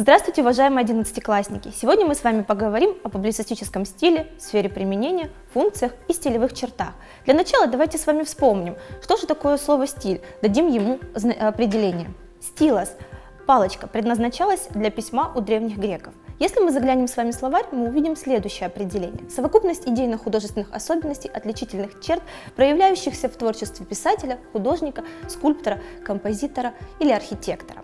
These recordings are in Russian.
Здравствуйте, уважаемые одиннадцатиклассники! Сегодня мы с вами поговорим о публицистическом стиле, сфере применения, функциях и стилевых чертах. Для начала давайте с вами вспомним, что же такое слово «стиль», дадим ему определение. Стилос – палочка предназначалась для письма у древних греков. Если мы заглянем с вами в словарь, мы увидим следующее определение. Совокупность идейно-художественных особенностей, отличительных черт, проявляющихся в творчестве писателя, художника, скульптора, композитора или архитектора.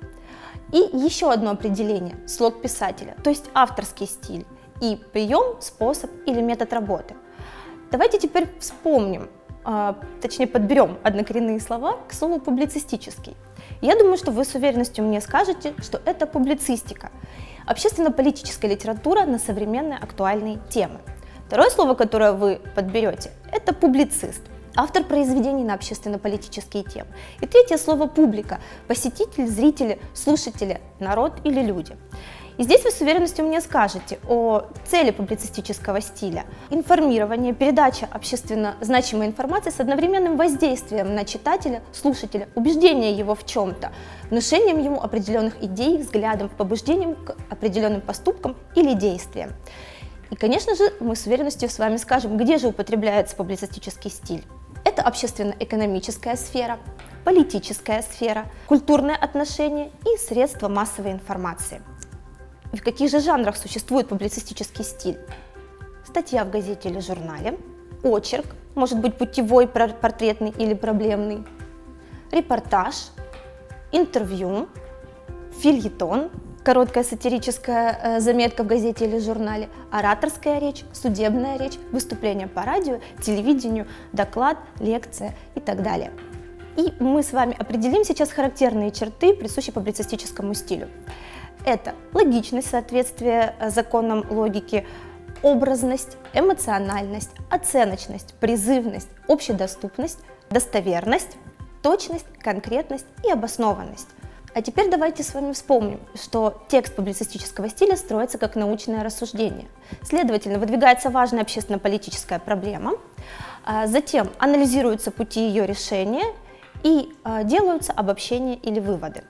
И еще одно определение – слог писателя, то есть авторский стиль и прием, способ или метод работы. Давайте теперь вспомним, а, точнее подберем однокоренные слова к слову публицистический. Я думаю, что вы с уверенностью мне скажете, что это публицистика, общественно-политическая литература на современные актуальные темы. Второе слово, которое вы подберете, это публицист автор произведений на общественно-политические темы. И третье слово «публика» – посетитель, зрители, слушатели, народ или люди. И здесь вы с уверенностью мне скажете о цели публицистического стиля. Информирование, передача общественно значимой информации с одновременным воздействием на читателя, слушателя, убеждение его в чем-то, внушением ему определенных идей, взглядов, побуждением к определенным поступкам или действиям. И, конечно же, мы с уверенностью с вами скажем, где же употребляется публицистический стиль. Это общественно-экономическая сфера, политическая сфера, культурные отношения и средства массовой информации. В каких же жанрах существует публицистический стиль? Статья в газете или журнале, очерк, может быть путевой, портретный или проблемный, репортаж, интервью, фильетон, короткая сатирическая э, заметка в газете или журнале, ораторская речь, судебная речь, выступление по радио, телевидению, доклад, лекция и так далее. И мы с вами определим сейчас характерные черты, присущие публицистическому стилю. Это логичность, соответствие э, законам логики, образность, эмоциональность, оценочность, призывность, общедоступность, достоверность, точность, конкретность и обоснованность. А теперь давайте с вами вспомним, что текст публицистического стиля строится как научное рассуждение. Следовательно, выдвигается важная общественно-политическая проблема, а затем анализируются пути ее решения и а, делаются обобщения или выводы.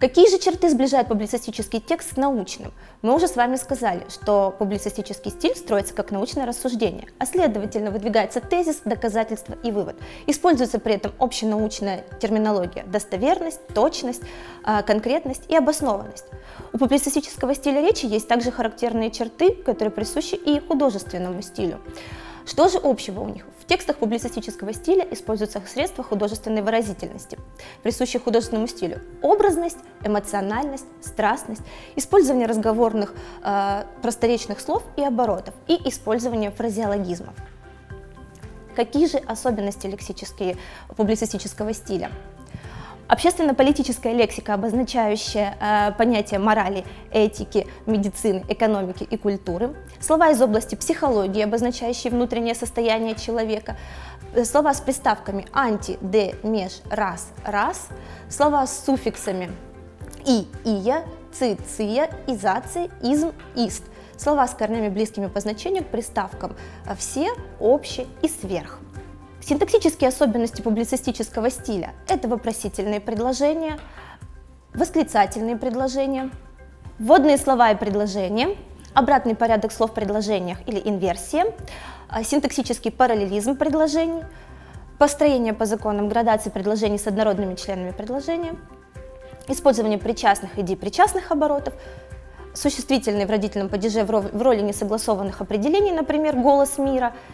Какие же черты сближают публицистический текст с научным? Мы уже с вами сказали, что публицистический стиль строится как научное рассуждение, а следовательно выдвигается тезис, доказательство и вывод. Используется при этом общенаучная терминология – достоверность, точность, а, конкретность и обоснованность. У публицистического стиля речи есть также характерные черты, которые присущи и художественному стилю. Что же общего у них? В текстах публицистического стиля используются средства художественной выразительности, присущие художественному стилю. Образность, эмоциональность, страстность, использование разговорных э, просторечных слов и оборотов и использование фразеологизмов. Какие же особенности лексические публицистического стиля? Общественно-политическая лексика, обозначающая э, понятия морали, этики, медицины, экономики и культуры. Слова из области психологии, обозначающие внутреннее состояние человека. Слова с приставками анти, де, меж, раз, раз. Слова с суффиксами и, ия, ци, ция, изация, изм, ист. Слова с корнями близкими по значению к приставкам все, общее и сверх. Синтаксические особенности публицистического стиля – это вопросительные предложения, восклицательные предложения, вводные слова и предложения, обратный порядок слов в предложениях или инверсия, а, синтаксический параллелизм предложений, построение по законам градации предложений с однородными членами предложения, использование причастных и депричастных оборотов, существительные в родительном падеже в роли несогласованных определений, например, голос мира –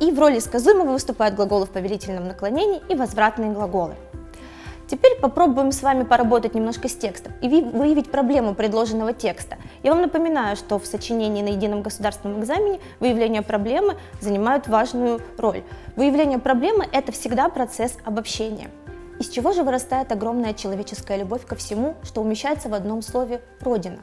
и в роли сказуемого выступают глаголы в повелительном наклонении и возвратные глаголы. Теперь попробуем с вами поработать немножко с текстом и выявить проблему предложенного текста. Я вам напоминаю, что в сочинении на едином государственном экзамене выявление проблемы занимает важную роль. Выявление проблемы – это всегда процесс обобщения. Из чего же вырастает огромная человеческая любовь ко всему, что умещается в одном слове «родина»?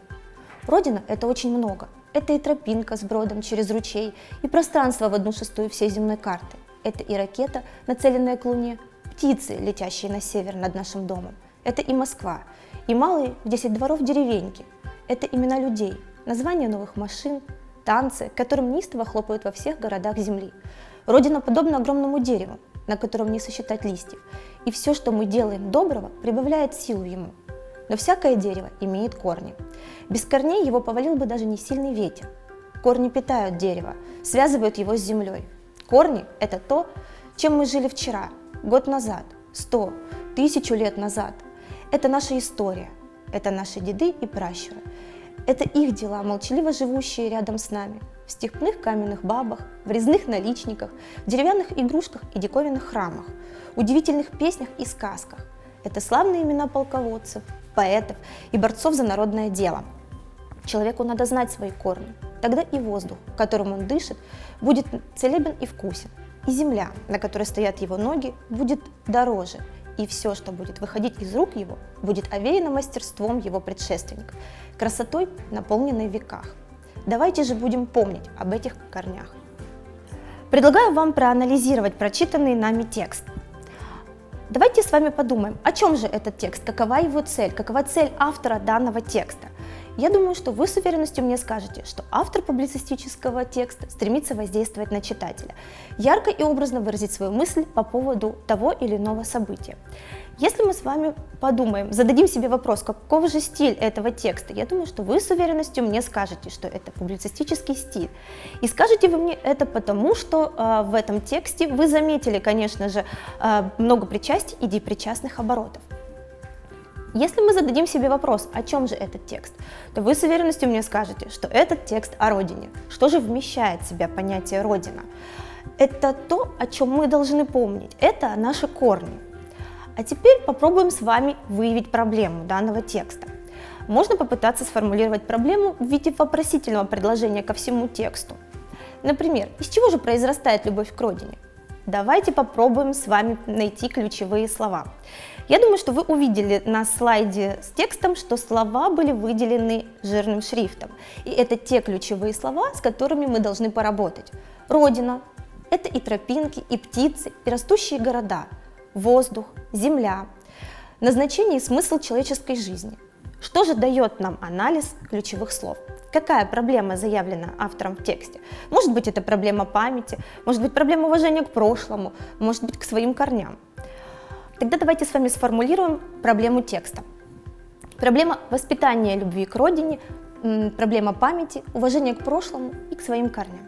Родина – это очень много – это и тропинка с бродом через ручей, и пространство в одну шестую всей земной карты. Это и ракета, нацеленная к Луне, птицы, летящие на север над нашим домом. Это и Москва, и малые в 10 дворов деревеньки. Это имена людей, названия новых машин, танцы, которым неистово хлопают во всех городах Земли. Родина подобна огромному дереву, на котором не сосчитать листьев, и все, что мы делаем доброго, прибавляет силу ему. Но всякое дерево имеет корни. Без корней его повалил бы даже не сильный ветер. Корни питают дерево, связывают его с землей. Корни – это то, чем мы жили вчера, год назад, сто, тысячу лет назад. Это наша история, это наши деды и пращуры. Это их дела, молчаливо живущие рядом с нами, в степных каменных бабах, в резных наличниках, в деревянных игрушках и диковинных храмах, удивительных песнях и сказках. Это славные имена полководцев, поэтов и борцов за народное дело. Человеку надо знать свои корни, тогда и воздух, которым он дышит, будет целебен и вкусен, и земля, на которой стоят его ноги, будет дороже, и все, что будет выходить из рук его, будет овеяно мастерством его предшественников, красотой, наполненной веках. Давайте же будем помнить об этих корнях. Предлагаю вам проанализировать прочитанный нами текст. Давайте с вами подумаем, о чем же этот текст, какова его цель, какова цель автора данного текста. Я думаю, что вы с уверенностью мне скажете, что автор публицистического текста стремится воздействовать на читателя, ярко и образно выразить свою мысль по поводу того или иного события. Если мы с вами подумаем, зададим себе вопрос, каков же стиль этого текста, я думаю, что вы с уверенностью мне скажете, что это публицистический стиль. И скажете вы мне это потому, что э, в этом тексте вы заметили, конечно же, э, много причастий и депричастных оборотов. Если мы зададим себе вопрос, о чем же этот текст, то вы с уверенностью мне скажете, что этот текст о родине. Что же вмещает в себя понятие родина? Это то, о чем мы должны помнить. Это наши корни. А теперь попробуем с вами выявить проблему данного текста. Можно попытаться сформулировать проблему в виде вопросительного предложения ко всему тексту. Например, из чего же произрастает любовь к родине? Давайте попробуем с вами найти ключевые слова. Я думаю, что вы увидели на слайде с текстом, что слова были выделены жирным шрифтом. И это те ключевые слова, с которыми мы должны поработать. Родина – это и тропинки, и птицы, и растущие города, воздух, земля, назначение и смысл человеческой жизни. Что же дает нам анализ ключевых слов? Какая проблема заявлена автором в тексте? Может быть, это проблема памяти, может быть, проблема уважения к прошлому, может быть, к своим корням. Тогда давайте с вами сформулируем проблему текста. Проблема воспитания любви к родине, проблема памяти, уважения к прошлому и к своим корням.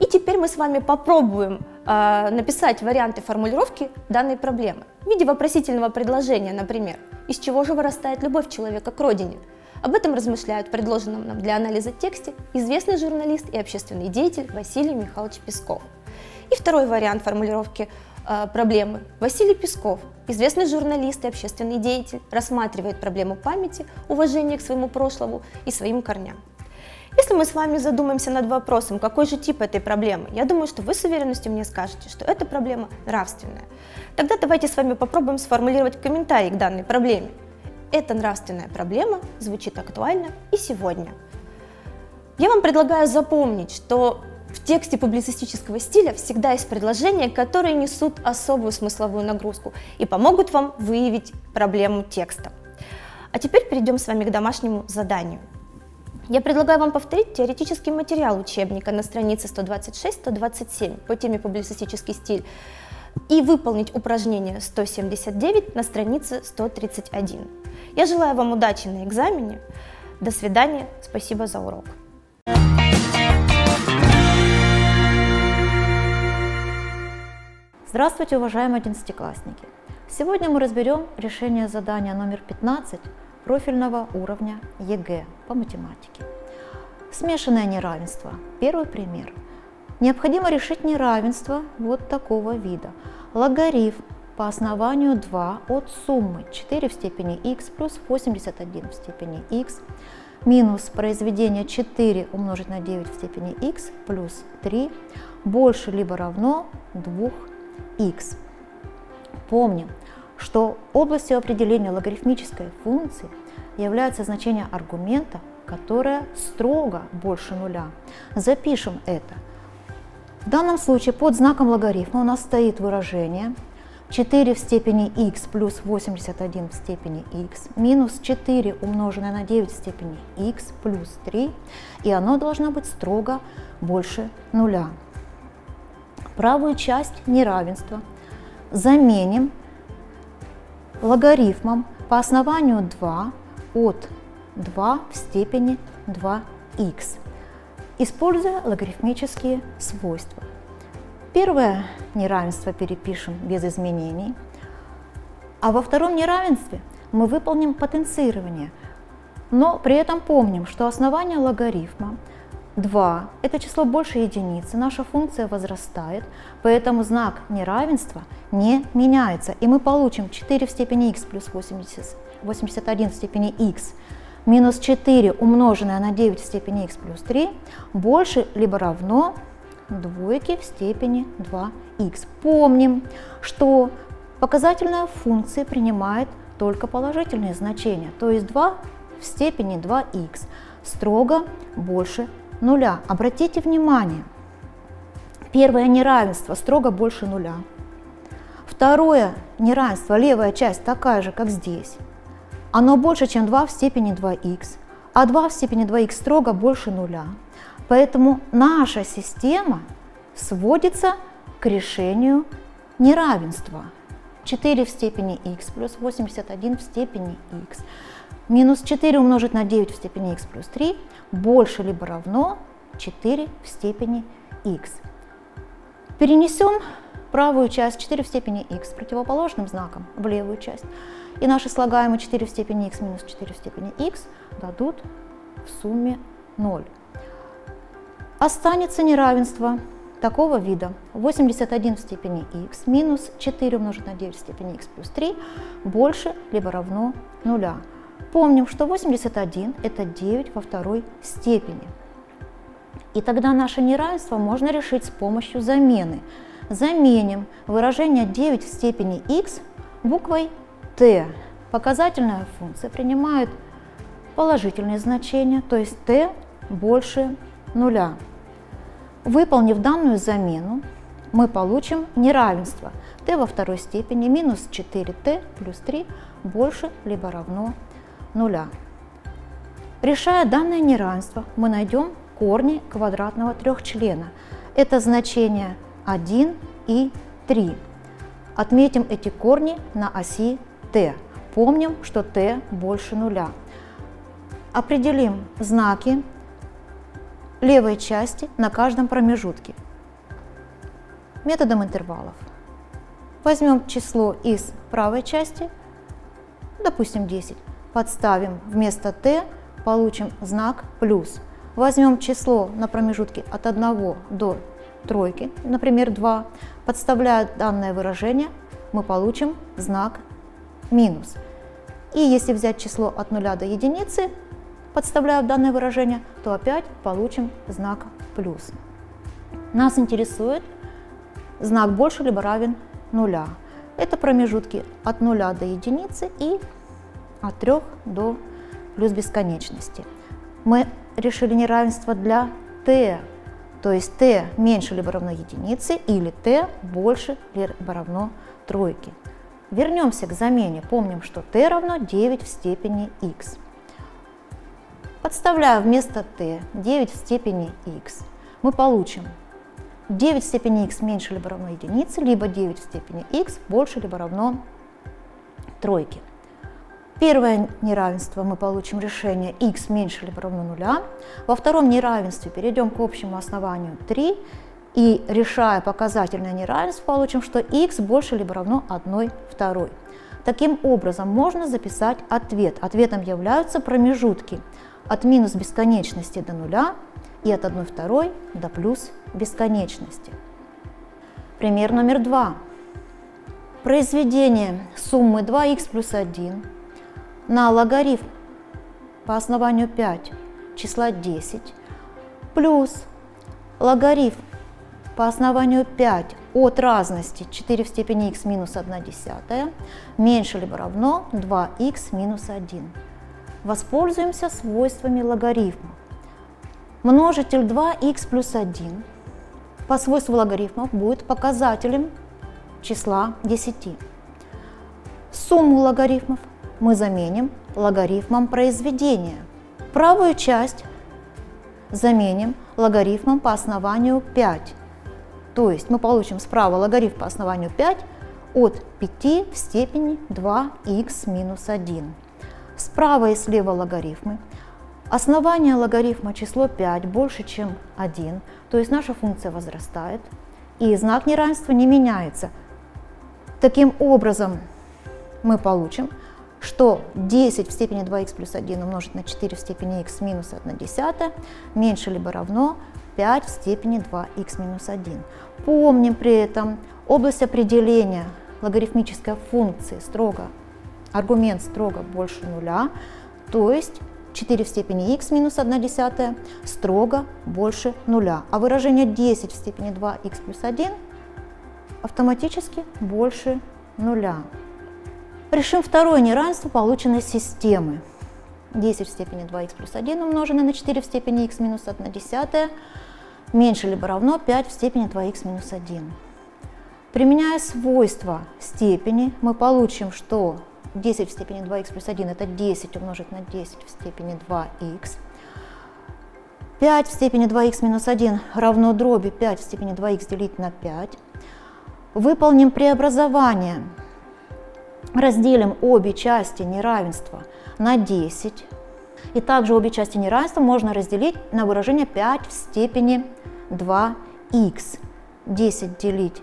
И теперь мы с вами попробуем э, написать варианты формулировки данной проблемы в виде вопросительного предложения, например, из чего же вырастает любовь человека к родине. Об этом размышляют в предложенном нам для анализа тексте известный журналист и общественный деятель Василий Михайлович Песков. И второй вариант формулировки э, проблемы. Василий Песков, известный журналист и общественный деятель, рассматривает проблему памяти, уважения к своему прошлому и своим корням. Если мы с вами задумаемся над вопросом, какой же тип этой проблемы, я думаю, что вы с уверенностью мне скажете, что эта проблема нравственная. Тогда давайте с вами попробуем сформулировать комментарий к данной проблеме. Эта нравственная проблема звучит актуально и сегодня. Я вам предлагаю запомнить, что в тексте публицистического стиля всегда есть предложения, которые несут особую смысловую нагрузку и помогут вам выявить проблему текста. А теперь перейдем с вами к домашнему заданию. Я предлагаю вам повторить теоретический материал учебника на странице 126-127 по теме публицистический стиль и выполнить упражнение 179 на странице 131. Я желаю вам удачи на экзамене. До свидания. Спасибо за урок. Здравствуйте, уважаемые одиннадцатиклассники! Сегодня мы разберем решение задания номер 15 профильного уровня ЕГЭ по математике. Смешанное неравенство. Первый пример. Необходимо решить неравенство вот такого вида. Логарифм по основанию 2 от суммы 4 в степени х плюс 81 в степени х минус произведение 4 умножить на 9 в степени х плюс 3 больше либо равно 2х. Помним, что областью определения логарифмической функции является значение аргумента, которое строго больше нуля. Запишем это. В данном случае под знаком логарифма у нас стоит выражение 4 в степени х плюс 81 в степени х минус 4 умноженное на 9 в степени х плюс 3, и оно должно быть строго больше нуля. Правую часть неравенства заменим логарифмом по основанию 2 от 2 в степени 2х, используя логарифмические свойства. Первое неравенство перепишем без изменений, а во втором неравенстве мы выполним потенцирование, но при этом помним, что основание логарифма 2 – это число больше единицы, наша функция возрастает, поэтому знак неравенства не меняется, и мы получим 4 в степени х плюс 80, 81 в степени х минус 4 умноженное на 9 в степени х плюс 3 больше либо равно двойке в степени 2х. Помним, что показательная функция принимает только положительные значения, то есть 2 в степени 2х строго больше нуля. Обратите внимание, первое неравенство строго больше нуля. Второе неравенство, левая часть такая же, как здесь. Оно больше, чем 2 в степени 2х, а 2 в степени 2х строго больше нуля. Поэтому наша система сводится к решению неравенства. 4 в степени х плюс 81 в степени х минус 4 умножить на 9 в степени х плюс 3 больше либо равно 4 в степени х. Перенесем правую часть 4 в степени х с противоположным знаком в левую часть. И наши слагаемые 4 в степени х минус 4 в степени х дадут в сумме 0. Останется неравенство такого вида 81 в степени х минус 4 умножить на 9 в степени х плюс 3 больше либо равно нуля. Помним, что 81 это 9 во второй степени. И тогда наше неравенство можно решить с помощью замены. Заменим выражение 9 в степени х буквой t. Показательная функция принимает положительные значения, то есть t больше нуля. Выполнив данную замену, мы получим неравенство t во второй степени минус 4t плюс 3 больше либо равно нуля. Решая данное неравенство, мы найдем корни квадратного трехчлена. Это значение 1 и 3. Отметим эти корни на оси t. Помним, что t больше нуля. Определим знаки левой части на каждом промежутке методом интервалов. Возьмем число из правой части, допустим 10, подставим вместо t, получим знак плюс. Возьмем число на промежутке от 1 до тройки, например 2, подставляя данное выражение, мы получим знак минус. И если взять число от 0 до единицы, подставляя данное выражение, то опять получим знак плюс. Нас интересует знак больше либо равен нуля. Это промежутки от 0 до единицы и от 3 до плюс бесконечности. Мы решили неравенство для t, то есть t меньше либо равно единице или t больше либо равно тройке. Вернемся к замене. Помним, что t равно 9 в степени x. Подставляю вместо t 9 в степени x. Мы получим 9 в степени x меньше либо равно единице, либо 9 в степени x больше либо равно тройке. Первое неравенство мы получим решение x меньше либо равно нуля. Во втором неравенстве перейдем к общему основанию 3 и решая показательное неравенство, получим, что x больше либо равно 1 второй. Таким образом, можно записать ответ. Ответом являются промежутки от минус бесконечности до нуля и от 1 второй до плюс бесконечности. Пример номер два. Произведение суммы 2х плюс 1 на логарифм по основанию 5 числа 10 плюс логарифм по основанию 5 от разности 4 в степени х минус 1 десятая меньше либо равно 2х минус 1. Воспользуемся свойствами логарифма. Множитель 2х плюс 1 по свойству логарифмов будет показателем числа 10. Сумму логарифмов мы заменим логарифмом произведения. Правую часть заменим логарифмом по основанию 5. То есть мы получим справа логарифм по основанию 5 от 5 в степени 2х минус 1. Справа и слева логарифмы. Основание логарифма число 5 больше, чем 1, то есть наша функция возрастает, и знак неравенства не меняется. Таким образом, мы получим, что 10 в степени 2х плюс 1 умножить на 4 в степени х минус 1 десятая меньше либо равно 5 в степени 2х минус 1. Помним при этом область определения логарифмической функции строго, аргумент строго больше нуля, то есть 4 в степени х минус 1 десятая строго больше нуля. А выражение 10 в степени 2х плюс 1 автоматически больше нуля. Решим второе неравенство полученной системы. 10 в степени 2х плюс 1 умноженное на 4 в степени х минус 1 десятая меньше либо равно 5 в степени 2х минус 1. Применяя свойства степени, мы получим, что 10 в степени 2х плюс 1 это 10 умножить на 10 в степени 2х. 5 в степени 2х минус 1 равно дроби 5 в степени 2х делить на 5. Выполним преобразование разделим обе части неравенства на 10. И также обе части неравенства можно разделить на выражение 5 в степени 2х. 10 делить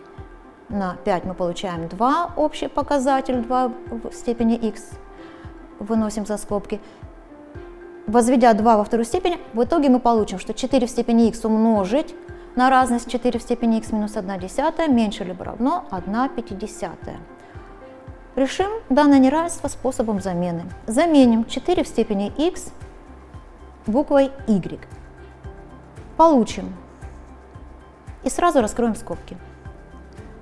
на 5 мы получаем 2, общий показатель 2 в степени х, выносим за скобки. Возведя 2 во вторую степень, в итоге мы получим, что 4 в степени х умножить на разность 4 в степени х минус 1 десятая меньше либо равно 1 пятидесятая. Решим данное неравенство способом замены. Заменим 4 в степени x буквой y. Получим. И сразу раскроем скобки.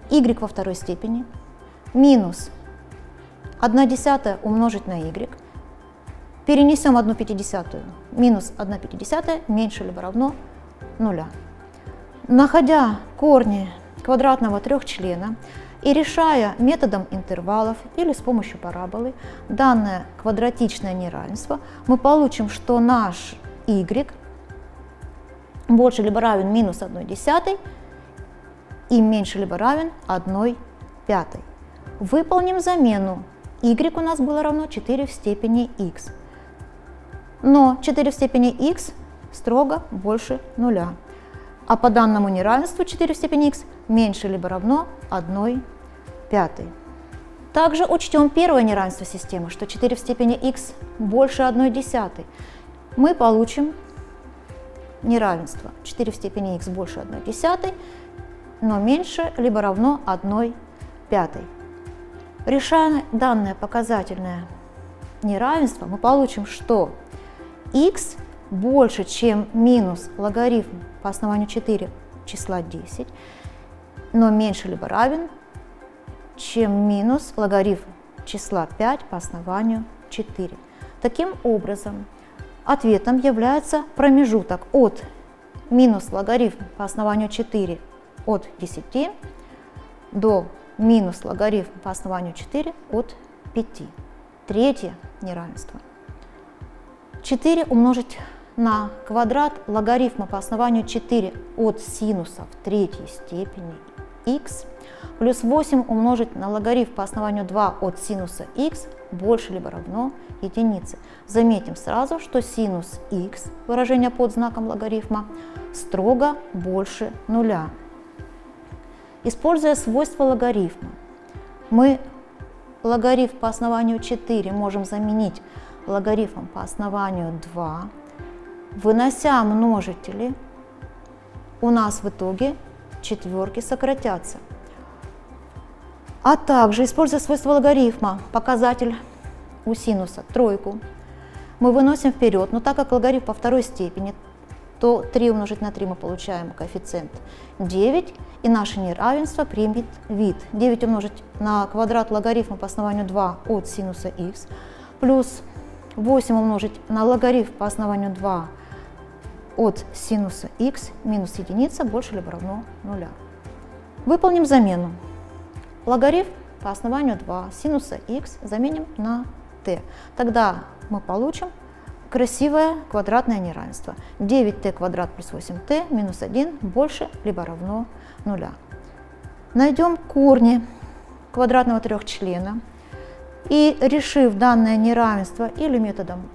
y во второй степени минус 1 десятая умножить на y. Перенесем 1 пятидесятую. Минус 1 пятидесятая меньше либо равно нуля. Находя корни квадратного трехчлена, и решая методом интервалов или с помощью параболы данное квадратичное неравенство, мы получим, что наш y больше либо равен минус 1 десятой и меньше либо равен 1 пятой. Выполним замену. y у нас было равно 4 в степени x. Но 4 в степени x строго больше нуля. А по данному неравенству 4 в степени x меньше либо равно 1 пятой. Также учтем первое неравенство системы, что 4 в степени x больше 1 десятой. Мы получим неравенство 4 в степени x больше 1 десятой, но меньше либо равно 1 пятой. Решая данное показательное неравенство, мы получим, что x больше, чем минус логарифм по основанию 4 числа 10, но меньше либо равен чем минус логарифм числа 5 по основанию 4. Таким образом, ответом является промежуток от минус логарифм по основанию 4 от 10 до минус логарифм по основанию 4 от 5. Третье неравенство. 4 умножить на квадрат логарифма по основанию 4 от синуса в третьей степени x плюс 8 умножить на логарифм по основанию 2 от синуса x больше либо равно единице. Заметим сразу, что синус x, выражение под знаком логарифма, строго больше нуля. Используя свойства логарифма, мы логарифм по основанию 4 можем заменить логарифмом по основанию 2. Вынося множители, у нас в итоге четверки сократятся. А также, используя свойство логарифма, показатель у синуса, тройку, мы выносим вперед, но так как логарифм по второй степени, то 3 умножить на 3 мы получаем коэффициент 9, и наше неравенство примет вид. 9 умножить на квадрат логарифма по основанию 2 от синуса х, плюс 8 умножить на логарифм по основанию 2 от синуса х минус единица больше либо равно нуля. Выполним замену. Логарифм по основанию 2 синуса х заменим на t. Тогда мы получим красивое квадратное неравенство. 9t квадрат плюс 8t минус 1 больше либо равно нуля. Найдем корни квадратного трехчлена и решив данное неравенство или методом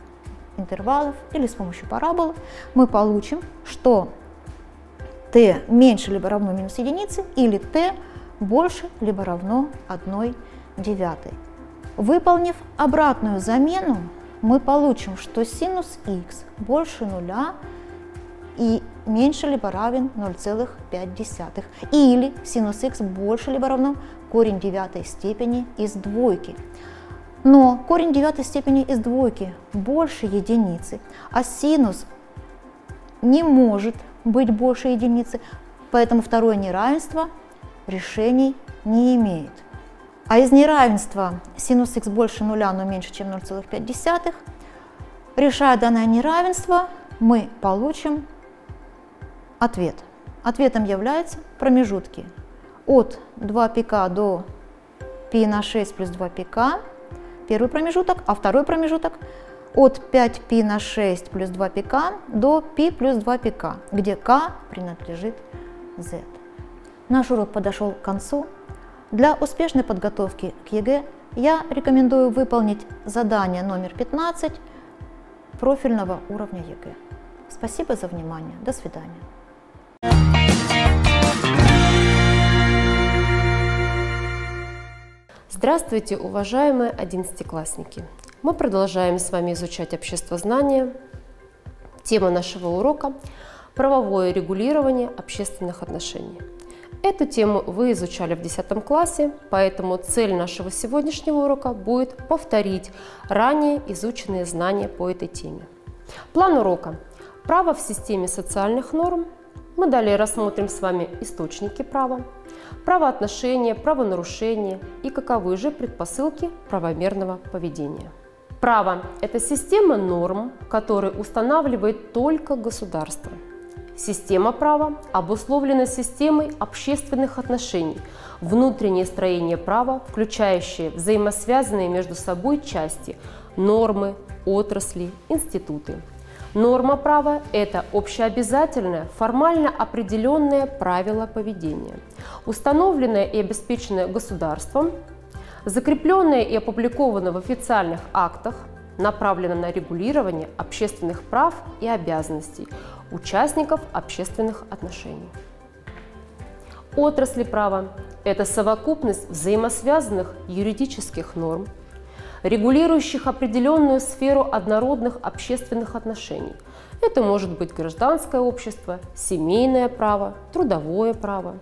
интервалов, или с помощью параболы, мы получим, что t меньше либо равно минус единице или t больше либо равно 1 девятой. Выполнив обратную замену, мы получим, что синус x больше нуля и меньше либо равен 0,5. Или синус x больше либо равно корень девятой степени из двойки. Но корень девятой степени из двойки больше единицы, а синус не может быть больше единицы, поэтому второе неравенство решений не имеет. А из неравенства синус х больше нуля, но меньше, чем 0,5, решая данное неравенство, мы получим ответ. Ответом являются промежутки от 2 пика до π на 6 плюс 2 пика, первый промежуток, а второй промежуток от 5π на 6 плюс 2 пика до π плюс 2 пика, где k принадлежит z. Наш урок подошел к концу. Для успешной подготовки к ЕГЭ я рекомендую выполнить задание номер 15 профильного уровня ЕГЭ. Спасибо за внимание. До свидания. Здравствуйте, уважаемые одиннадцатиклассники! Мы продолжаем с вами изучать обществознание. Тема нашего урока – правовое регулирование общественных отношений. Эту тему вы изучали в 10 классе, поэтому цель нашего сегодняшнего урока будет повторить ранее изученные знания по этой теме. План урока – право в системе социальных норм. Мы далее рассмотрим с вами источники права, правоотношения, правонарушения и каковы же предпосылки правомерного поведения. Право – это система норм, которые устанавливает только государство. Система права обусловлена системой общественных отношений, внутреннее строение права, включающее взаимосвязанные между собой части, нормы, отрасли, институты. Норма права – это общеобязательное, формально определенное правило поведения, установленное и обеспеченное государством, закрепленное и опубликовано в официальных актах, направлено на регулирование общественных прав и обязанностей участников общественных отношений. Отрасли права – это совокупность взаимосвязанных юридических норм, регулирующих определенную сферу однородных общественных отношений. Это может быть гражданское общество, семейное право, трудовое право.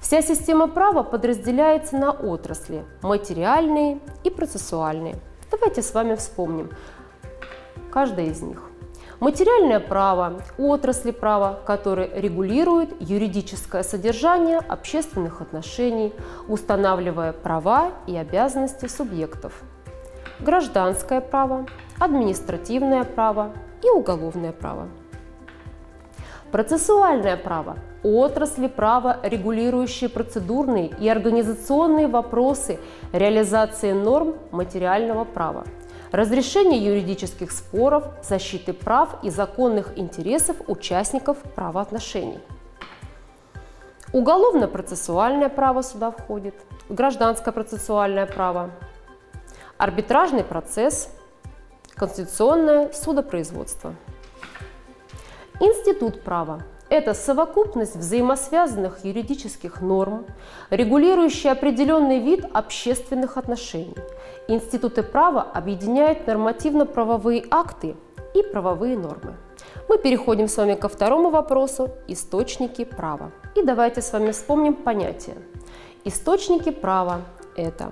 Вся система права подразделяется на отрасли – материальные и процессуальные. Давайте с вами вспомним каждое из них. Материальное право – отрасли права, которые регулируют юридическое содержание общественных отношений, устанавливая права и обязанности субъектов – гражданское право, административное право и уголовное право. Процессуальное право – отрасли права, регулирующие процедурные и организационные вопросы реализации норм материального права, разрешение юридических споров, защиты прав и законных интересов участников правоотношений. Уголовно-процессуальное право сюда входит, гражданское процессуальное право, арбитражный процесс, конституционное судопроизводство. Институт права – это совокупность взаимосвязанных юридических норм, регулирующая определенный вид общественных отношений. Институты права объединяют нормативно-правовые акты и правовые нормы. Мы переходим с вами ко второму вопросу – источники права. И давайте с вами вспомним понятие. Источники права – это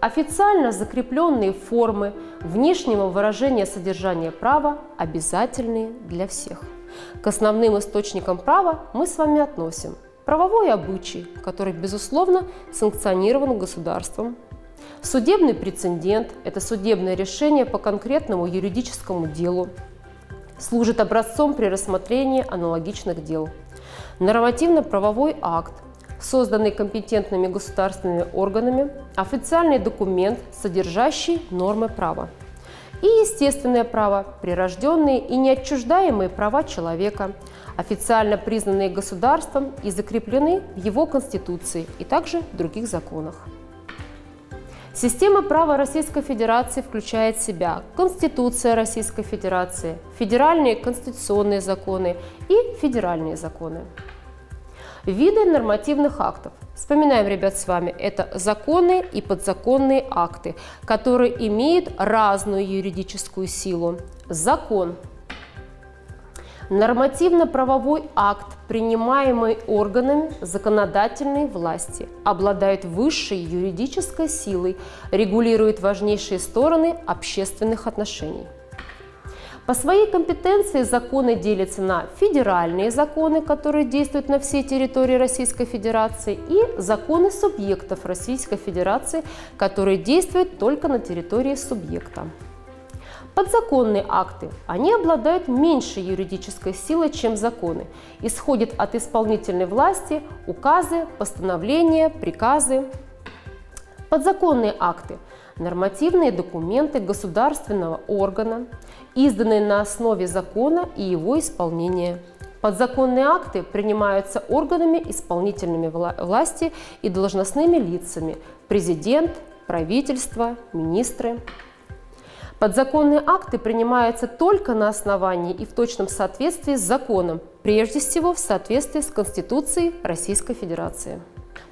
Официально закрепленные формы внешнего выражения содержания права обязательные для всех. К основным источникам права мы с вами относим правовой обычай, который, безусловно, санкционирован государством, судебный прецедент – это судебное решение по конкретному юридическому делу, служит образцом при рассмотрении аналогичных дел, нормативно-правовой акт, созданный компетентными государственными органами, официальный документ, содержащий нормы права. И естественное право, прирожденные и неотчуждаемые права человека, официально признанные государством и закреплены в его Конституции и также в других законах. Система права Российской Федерации включает в себя Конституция Российской Федерации, федеральные конституционные законы и федеральные законы. Виды нормативных актов. Вспоминаем, ребят, с вами, это законы и подзаконные акты, которые имеют разную юридическую силу. Закон Нормативно-правовой акт, принимаемый органами законодательной власти, обладает высшей юридической силой, регулирует важнейшие стороны общественных отношений. По своей компетенции законы делятся на федеральные законы, которые действуют на всей территории Российской Федерации, и законы субъектов Российской Федерации, которые действуют только на территории субъекта. Подзаконные акты, они обладают меньшей юридической силой, чем законы, исходят от исполнительной власти указы, постановления, приказы. Подзаконные акты – нормативные документы государственного органа, изданные на основе закона и его исполнения. Подзаконные акты принимаются органами исполнительными власти и должностными лицами – президент, правительство, министры. Подзаконные акты принимаются только на основании и в точном соответствии с законом, прежде всего в соответствии с Конституцией Российской Федерации.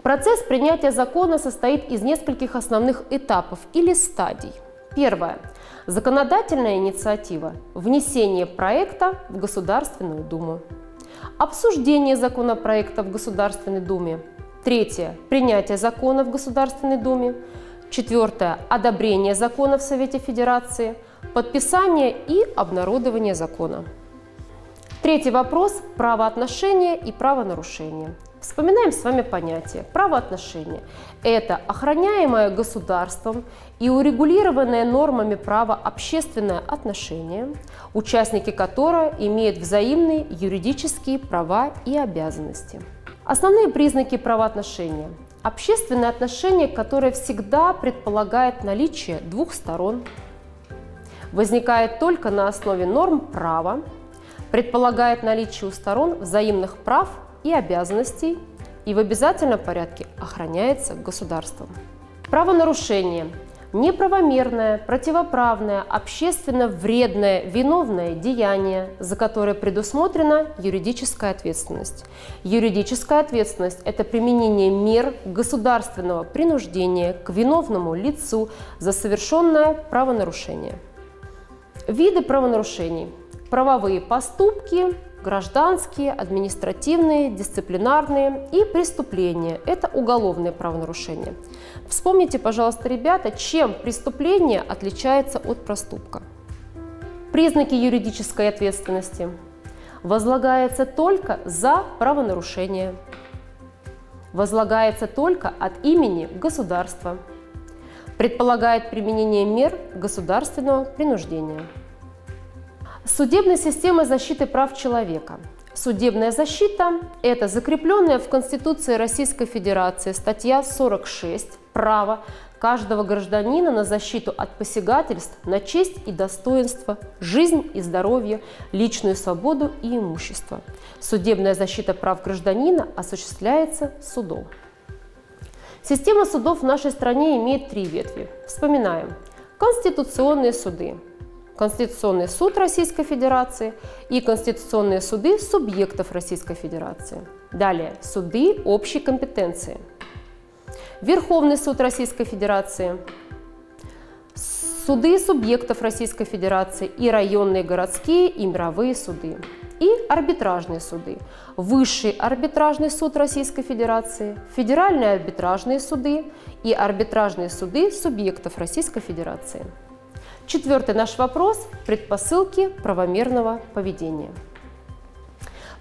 Процесс принятия закона состоит из нескольких основных этапов или стадий. Первое. Законодательная инициатива – внесение проекта в Государственную Думу. Обсуждение законопроекта в Государственной Думе. Третье. Принятие закона в Государственной Думе. Четвертое – одобрение закона в Совете Федерации, подписание и обнародование закона. Третий вопрос – правоотношения и правонарушения. Вспоминаем с вами понятие правоотношения. Это охраняемое государством и урегулированное нормами права общественное отношение, участники которого имеют взаимные юридические права и обязанности. Основные признаки правоотношения – Общественные отношения, которое всегда предполагает наличие двух сторон, возникает только на основе норм права, предполагает наличие у сторон взаимных прав и обязанностей и в обязательном порядке охраняется государством. Правонарушение неправомерное, противоправное, общественно вредное, виновное деяние, за которое предусмотрена юридическая ответственность. Юридическая ответственность – это применение мер государственного принуждения к виновному лицу за совершенное правонарушение. Виды правонарушений – правовые поступки, гражданские, административные, дисциплинарные и преступления. Это уголовные правонарушения. Вспомните, пожалуйста, ребята, чем преступление отличается от проступка. Признаки юридической ответственности. Возлагается только за правонарушение. Возлагается только от имени государства. Предполагает применение мер государственного принуждения. Судебная система защиты прав человека. Судебная защита – это закрепленная в Конституции Российской Федерации статья 46 «Право каждого гражданина на защиту от посягательств на честь и достоинство, жизнь и здоровье, личную свободу и имущество. Судебная защита прав гражданина осуществляется судом. Система судов в нашей стране имеет три ветви. Вспоминаем. Конституционные суды Конституционный суд Российской Федерации и конституционные суды субъектов Российской Федерации. Далее, суды общей компетенции. Верховный суд Российской Федерации, суды субъектов Российской Федерации и районные, городские и мировые суды. И арбитражные суды. Высший арбитражный суд Российской Федерации, федеральные арбитражные суды и арбитражные суды субъектов Российской Федерации. Четвертый наш вопрос – предпосылки правомерного поведения.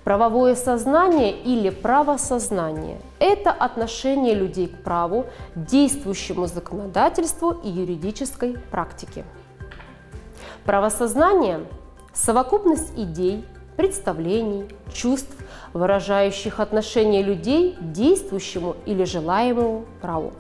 Правовое сознание или правосознание – это отношение людей к праву, действующему законодательству и юридической практике. Правосознание – совокупность идей, представлений, чувств, выражающих отношение людей к действующему или желаемому праву.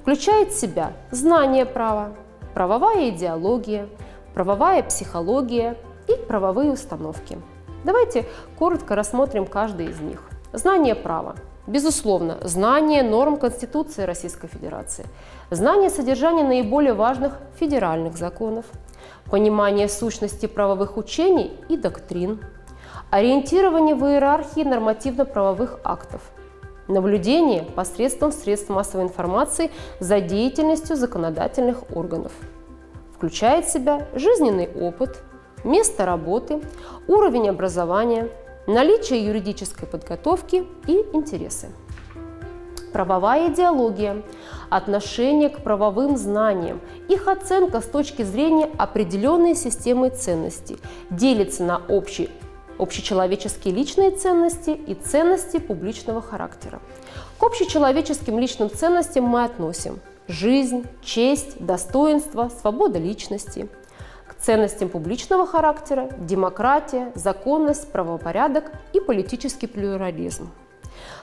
Включает в себя знание права, правовая идеология, правовая психология и правовые установки. Давайте коротко рассмотрим каждый из них. Знание права. Безусловно, знание норм Конституции Российской Федерации, знание содержания наиболее важных федеральных законов, понимание сущности правовых учений и доктрин, ориентирование в иерархии нормативно-правовых актов, наблюдение посредством средств массовой информации за деятельностью законодательных органов. Включает в себя жизненный опыт, место работы, уровень образования, наличие юридической подготовки и интересы. Правовая идеология, отношение к правовым знаниям, их оценка с точки зрения определенной системы ценностей делится на общие общечеловеческие личные ценности и ценности публичного характера. К общечеловеческим личным ценностям мы относим жизнь, честь, достоинство, свобода личности. К ценностям публичного характера – демократия, законность, правопорядок и политический плюрализм.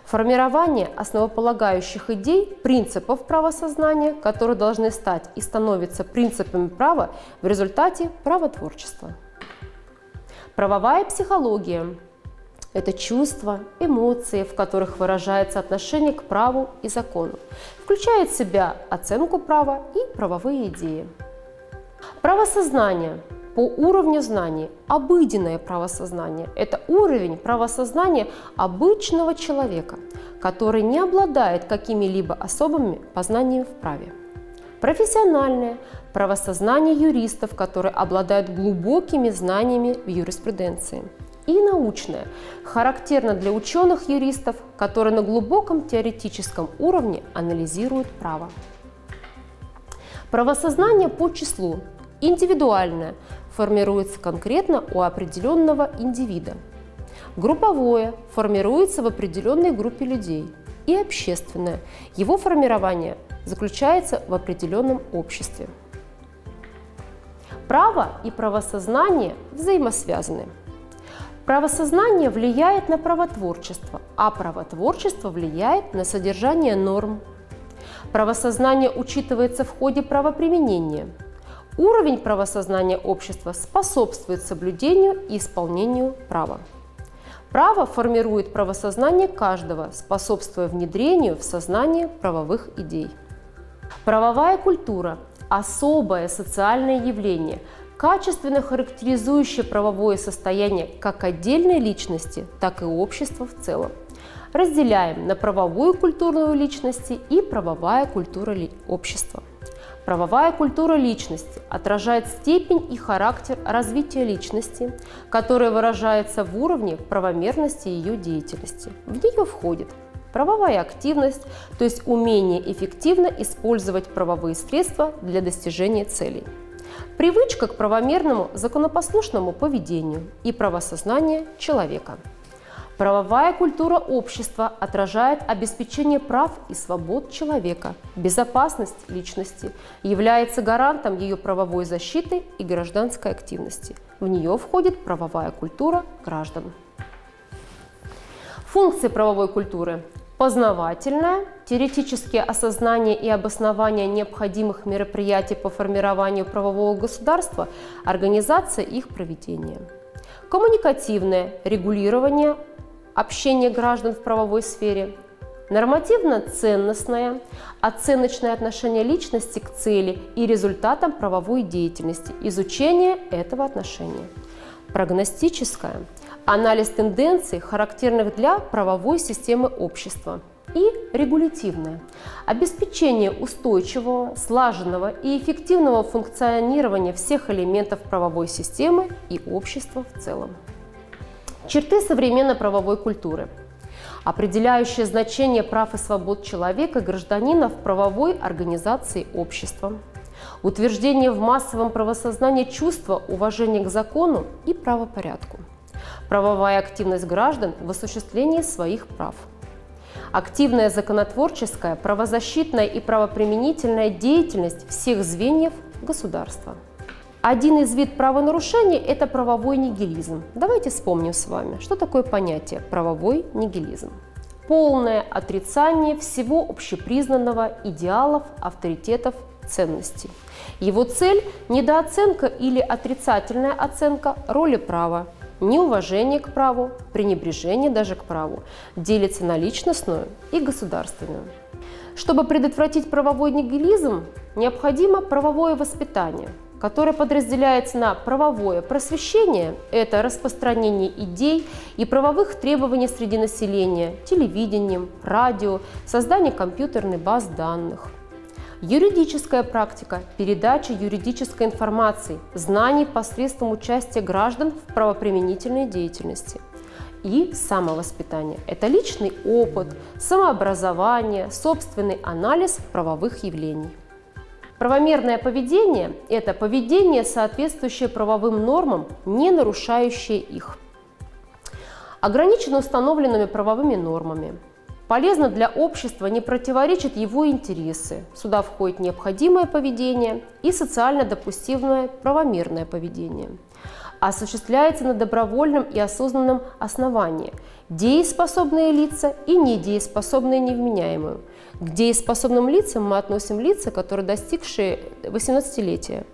Формирование основополагающих идей, принципов правосознания, которые должны стать и становятся принципами права в результате правотворчества. Правовая психология – это чувства, эмоции, в которых выражается отношение к праву и закону, включает в себя оценку права и правовые идеи. Правосознание по уровню знаний, обыденное правосознание – это уровень правосознания обычного человека, который не обладает какими-либо особыми познаниями в праве. Профессиональное правосознание юристов, которые обладают глубокими знаниями в юриспруденции. И научное, характерно для ученых-юристов, которые на глубоком теоретическом уровне анализируют право. Правосознание по числу индивидуальное формируется конкретно у определенного индивида. Групповое формируется в определенной группе людей. И общественное. Его формирование заключается в определенном обществе. Право и правосознание взаимосвязаны. Правосознание влияет на правотворчество, а правотворчество влияет на содержание норм. Правосознание учитывается в ходе правоприменения. Уровень правосознания общества способствует соблюдению и исполнению права. Право формирует правосознание каждого, способствуя внедрению в сознание правовых идей. Правовая культура – особое социальное явление, качественно характеризующее правовое состояние как отдельной личности, так и общества в целом. Разделяем на правовую культуру личности и правовая культура общества. Правовая культура личности отражает степень и характер развития личности, которая выражается в уровне правомерности ее деятельности. В нее входит правовая активность, то есть умение эффективно использовать правовые средства для достижения целей. Привычка к правомерному законопослушному поведению и правосознание человека. Правовая культура общества отражает обеспечение прав и свобод человека, безопасность личности, является гарантом ее правовой защиты и гражданской активности. В нее входит правовая культура граждан. Функции правовой культуры познавательное, теоретические осознание и обоснование необходимых мероприятий по формированию правового государства, организация их проведения. Коммуникативное регулирование общения граждан в правовой сфере. Нормативно-ценностное, оценочное отношение личности к цели и результатам правовой деятельности, изучение этого отношения. Прогностическое – анализ тенденций, характерных для правовой системы общества, и регулятивное – обеспечение устойчивого, слаженного и эффективного функционирования всех элементов правовой системы и общества в целом. Черты современной правовой культуры – определяющее значение прав и свобод человека и гражданина в правовой организации общества, утверждение в массовом правосознании чувства уважения к закону и правопорядку – правовая активность граждан в осуществлении своих прав. Активная законотворческая, правозащитная и правоприменительная деятельность всех звеньев государства. Один из вид правонарушений – это правовой нигилизм. Давайте вспомним с вами, что такое понятие правовой нигилизм. Полное отрицание всего общепризнанного идеалов, авторитетов, ценностей. Его цель – недооценка или отрицательная оценка роли права, неуважение к праву, пренебрежение даже к праву делится на личностную и государственную. Чтобы предотвратить правовой нигилизм, необходимо правовое воспитание, которое подразделяется на правовое просвещение – это распространение идей и правовых требований среди населения, телевидением, радио, создание компьютерной баз данных – Юридическая практика – передача юридической информации, знаний посредством участия граждан в правоприменительной деятельности. И самовоспитание – это личный опыт, самообразование, собственный анализ правовых явлений. Правомерное поведение – это поведение, соответствующее правовым нормам, не нарушающее их. Ограничено установленными правовыми нормами – полезно для общества, не противоречит его интересы. Сюда входит необходимое поведение и социально допустимое правомерное поведение. Осуществляется на добровольном и осознанном основании. Дееспособные лица и недееспособные невменяемые. К дееспособным лицам мы относим лица, которые достигшие 18-летия.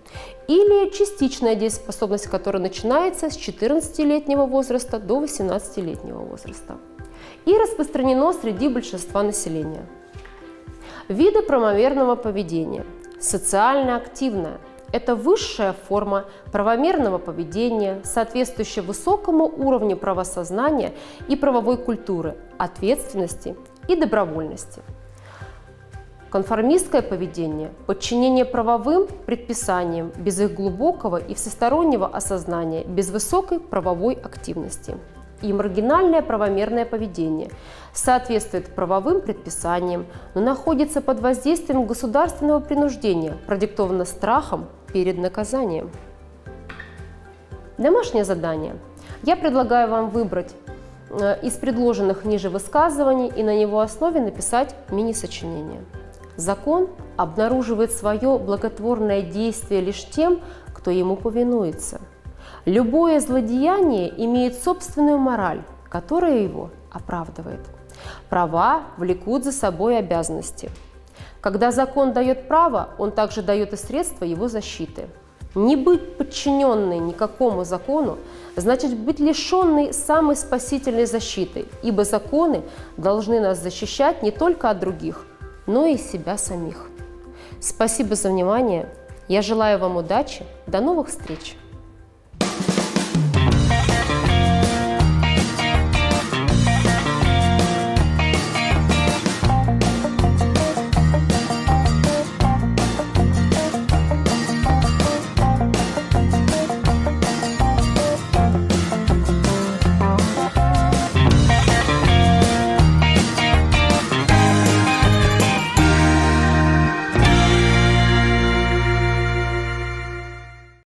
Или частичная дееспособность, которая начинается с 14-летнего возраста до 18-летнего возраста и распространено среди большинства населения. Виды правомерного поведения. Социально активное – это высшая форма правомерного поведения, соответствующая высокому уровню правосознания и правовой культуры, ответственности и добровольности. Конформистское поведение – подчинение правовым предписаниям без их глубокого и всестороннего осознания, без высокой правовой активности – и маргинальное правомерное поведение, соответствует правовым предписаниям, но находится под воздействием государственного принуждения, продиктованного страхом перед наказанием. Домашнее задание. Я предлагаю вам выбрать э, из предложенных ниже высказываний и на его основе написать мини-сочинение. Закон обнаруживает свое благотворное действие лишь тем, кто ему повинуется – Любое злодеяние имеет собственную мораль, которая его оправдывает. Права влекут за собой обязанности. Когда закон дает право, он также дает и средства его защиты. Не быть подчиненной никакому закону значит быть лишенной самой спасительной защиты, ибо законы должны нас защищать не только от других, но и себя самих. Спасибо за внимание. Я желаю вам удачи. До новых встреч!